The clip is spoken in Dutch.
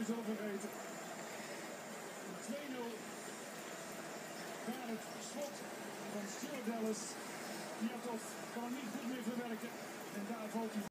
is vergeten. 2-0. naar het schot van Stuart Dallas. Piatov kan